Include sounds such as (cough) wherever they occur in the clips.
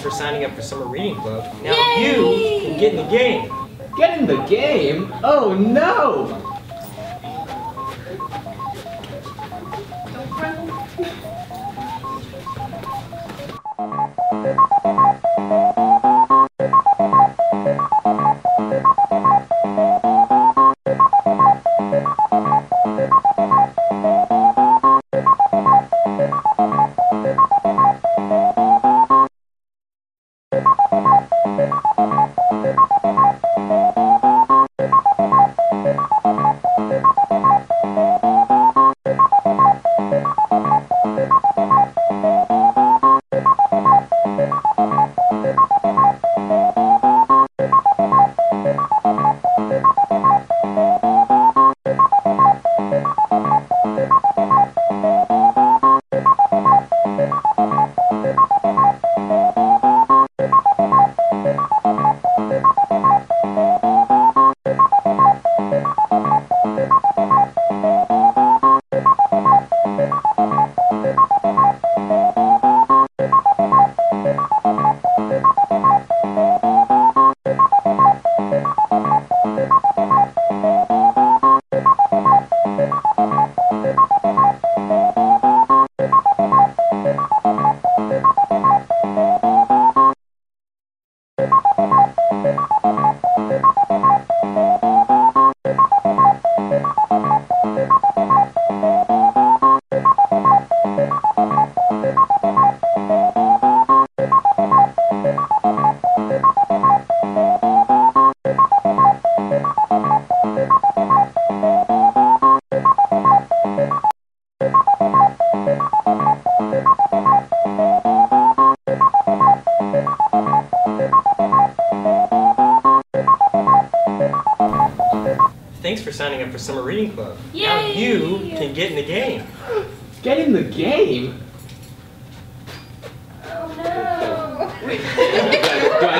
Thanks for signing up for Summer Reading Club. Now you can get in the game. Get in the game? Oh no! Thanks for signing up for Summer Reading Club. Now you can get in the game. (gasps) Get in the game? Oh no. (laughs) do I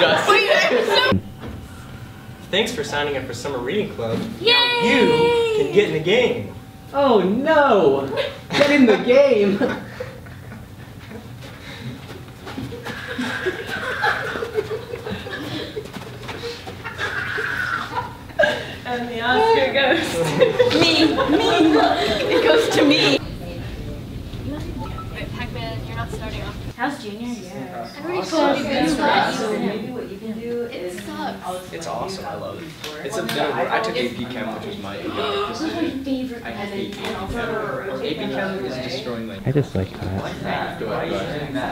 just, do I just? Thanks for signing up for Summer Reading Club. Yay! Now you can get in the game. Oh no! Get in the game! (laughs) And the Oscar goes to (laughs) me, (laughs) me. It goes to me. Wait, Pac-Man, you're not starting off. How's junior year? I already told you it sucks. So maybe what you can do It is. sucks. It's awesome. I love it. It's a better. I took AP Chem, which (gasps) was my AP decision. favorite. I hate AP Chem. AP Chem is destroying my. I just like that. Go ahead. Go ahead.